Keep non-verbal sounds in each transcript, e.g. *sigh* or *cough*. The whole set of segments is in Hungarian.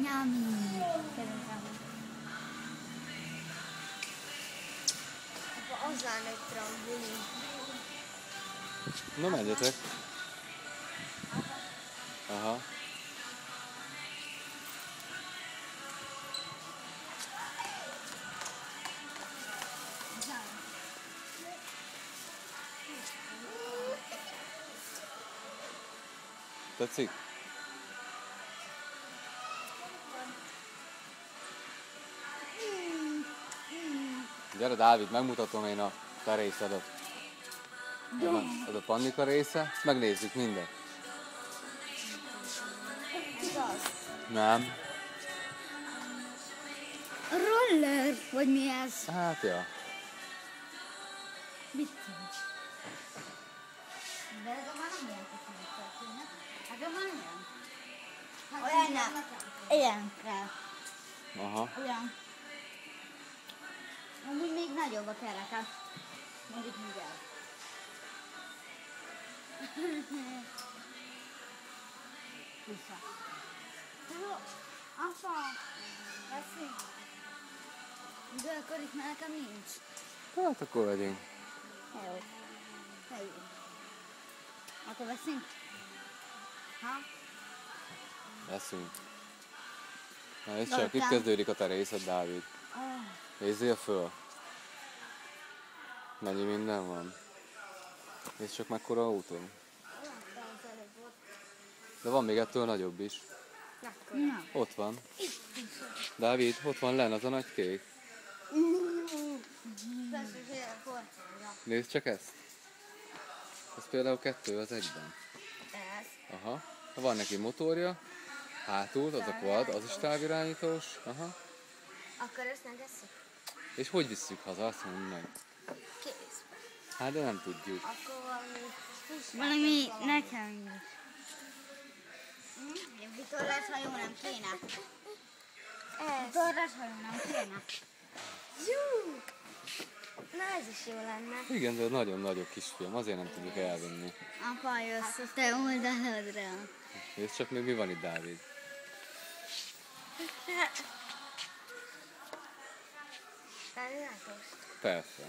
Nyami. Szerintem. Apa, az lenne egy trambulin. Na menjetek. Aha. Tetszik? Gyere Dávid, megmutatom én a te részedet. Ez a, Pannika része, megnézzük mindent. Nem. Roller, vagy mi ez? Hát ja. Mit tudsz? De ez a már nem ilyen történet. Hát már nem. Hát Olyan. Aha. Olyan. Amúgy még nagyobb a kereke. Mondjuk mindjárt. Vissza. Hello, apa, veszünk. De akkor itt már nekem nincs. Hát akkor vegyünk. Jó. Helyünk. Akkor veszünk? Ha? Leszünk. Na és csak, itt kezdődik a te részed, Dávid. Nézzél föl. Mennyi minden van. És csak mekkora autó. De van még ettől nagyobb is. Na. Ott van. Dávid, ott van len az a nagy kék. Nézd csak ezt. Ez például kettő az egyben. Aha. Van neki motorja. Hátul, az a quad, az is távirányítós. Aha. Akkor ezt megesszük? És hogy visszük haza, azt mondd meg. Kész. Hát de nem tudjuk. Akkor valami. Valami nekem is. Hm? Vitorlás hajó nem kéne. Ez. Vitorlás hajó nem kéne. Jú! Na ez is jó lenne. Igen, de nagyon nagyobb kisfiam, azért nem tudjuk elvinni. Apa, jössz a te oldalodra. És csak még mi van itt, Dávid? Távirányítós. Persze.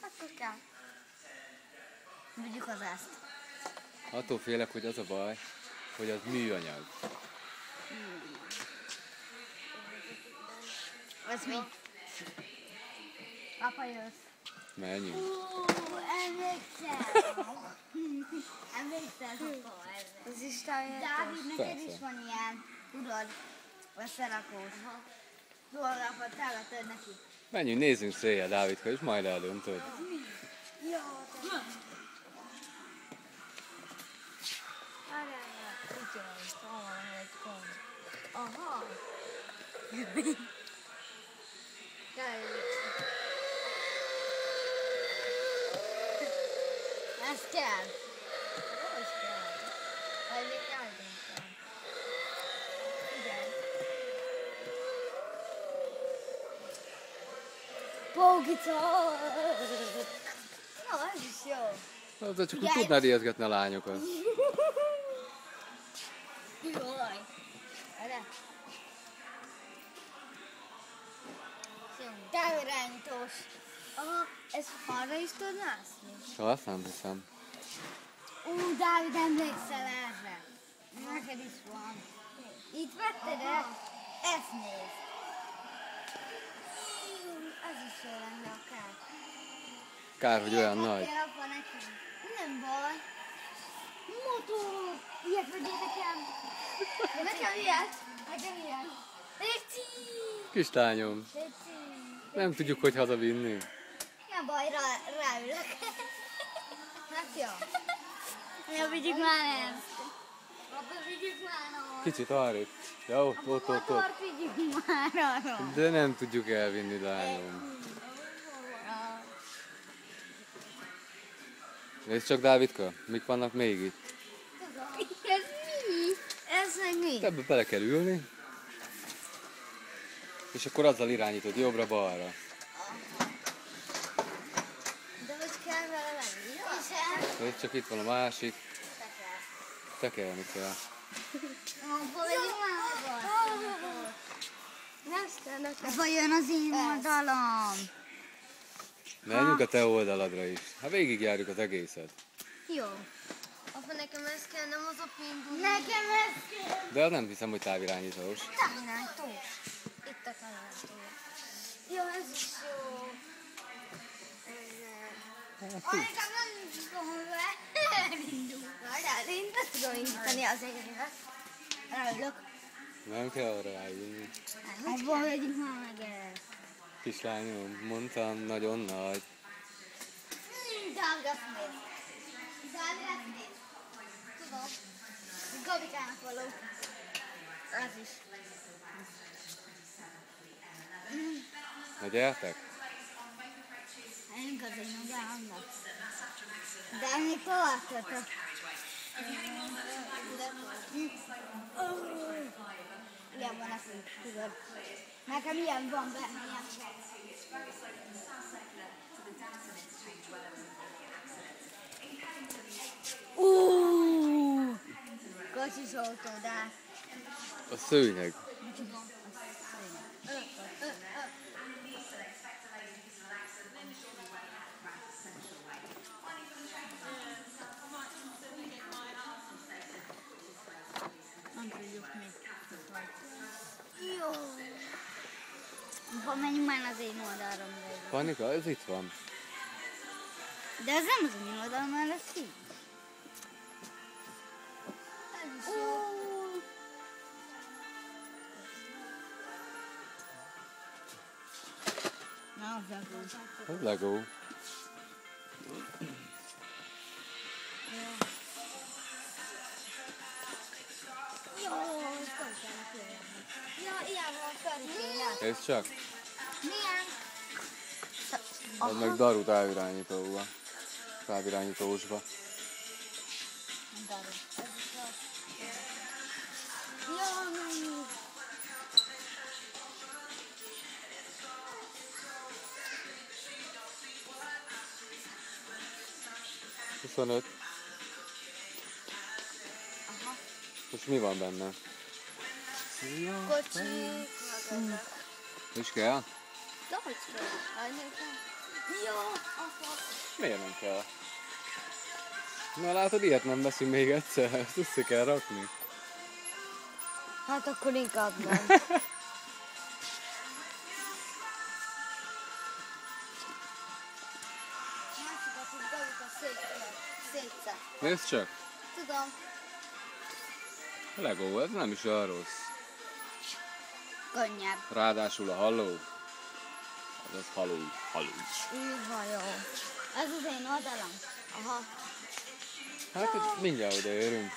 Akkor kell. Vigyük az ezt. Attól félek, hogy az a baj, hogy az műanyag. Ez mi? Apa, jössz. Menjünk. Ú, emlékszel. *laughs* Emlékszel, apa, erre. Az is. Dávid, neked is van ilyen, tudod, összerakós. Dolgokat elvetőd neki. Menjünk, nézzünk széjjel, Dávidka, és majd eldöntöd. Jó. Aha. Ez kell. hogy kell? Vagy még eldöntöm. Igen. Pógica! Jó, ez is jó. Hát, de csak úgy tudnád ijeszgetni a lányokat. Jaj! Erre? Távirányítós. Aha, ez arra is tud mászni? Ha azt nem hiszem. Ú, Dávid, emlékszel erre? Neked is van. Itt vetted el? Ezt nézd. Ez is jó lenne akár. Kár, hogy olyan Ilyet nagy. Nem baj. Motor. Ilyet vegyél nekem. Nekem ilyet. Nekem ilyen. Léci! Kislányom, Léci! nem tudjuk, hogy hazavinni. Nem baj, rá, ráülök. Hát jó. Ja, vigyük már arra. Kicsit arrébb. Ja, ott, ott, ott. De nem tudjuk elvinni, lányom. Nézd csak, Dávidka, mik vannak még itt. Ez mi? Ez meg mi? Ebbe bele kell ülni. És akkor azzal irányítod jobbra-balra. De hogy kell vele. Hiszen Nézd csak itt van a másik. Tekerni kell. Vajon az én oldalam? Menjünk a te oldaladra is. Hát végigjárjuk az egészet. Jó. Apa, nekem ez kell, nem az a pindul. Nekem ez kell. De az nem hiszem, hogy távirányítós. Távirányító. Itt a kanáltól. Jó, ez is jó. Hát, Anyukám nem tudom, hogy elindul. Várjál, én nem tudom indítani az egészet. Elülök. Nem kell arra rájönni. Abba megyünk már meg. Kislányom, mondtam, nagyon nagy. Néz. Dávid azt néz. Tudom. Is. Na gyertek. Én magámnak. De még tovább nekünk, tudod. Nekem ilyen van benne, ilyen. Uuuuh! Kocsis autó, de... A szőnyeg. Nem tudjuk még. Jó. Már az én oldalra. még. Panika, ez itt van. De ez nem az én oldalom, mert ez ki. Na, gond. Ez Lego. Jó. Ez csak. Az meg daru távirányítóba. Távirányítósba. 25. Aha. Most mi van benne? Kocsi. És kell? De hogy kell? Jó, apa. Miért nem kell? Na látod, ilyet nem veszünk még egyszer, ezt össze kell rakni. Hát akkor inkább nem. Nézd csak, Tudom. Lego, ez nem is olyan rossz. Könnyebb. Ráadásul a halló, az az haló, haló. Írva jó. Ez az én oldalam. Aha. Hát itt mindjárt odaérünk.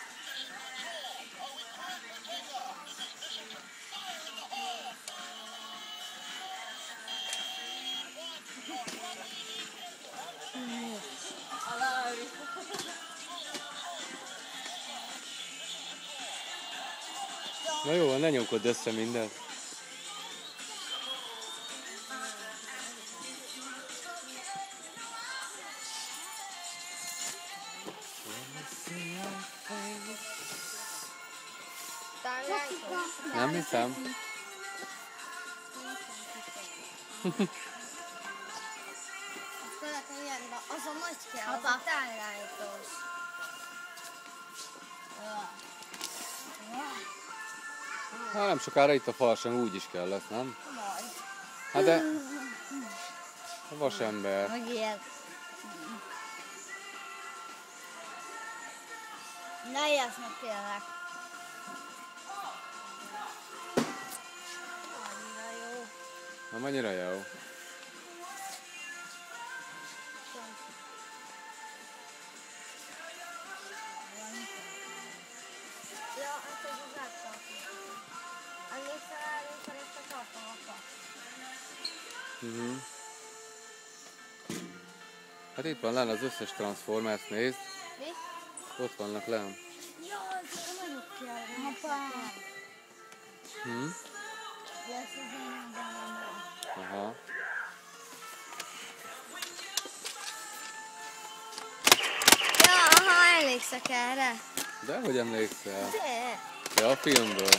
Na jó, van, ne nyomkod össze mindent. Hiszem. Az a nagy kell, az a. Hát nem sokára itt a farsang úgy is kell lesz, nem? Majd. Hát de... A vasember. Meg ilyen. Ne ilyeszt meg kérlek. A tartom apa? Uh-huh. Hát itt van lenne az összes Transformers, nézd. Mi? Ott vannak lenn. Ja, ezek a nagyok kell. Hm? Aha. Ja, aha, emlékszek erre. De hogy emlékszel? De. Ja, a filmből.